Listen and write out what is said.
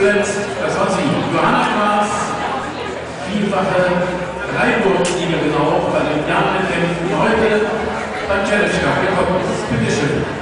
Zuletzt, das war sie, Johanna Klaas, vielfache Dreiburg-Siegerin auch bei den Jahreskämpfen heute beim Challenge Cup. Bitte schön.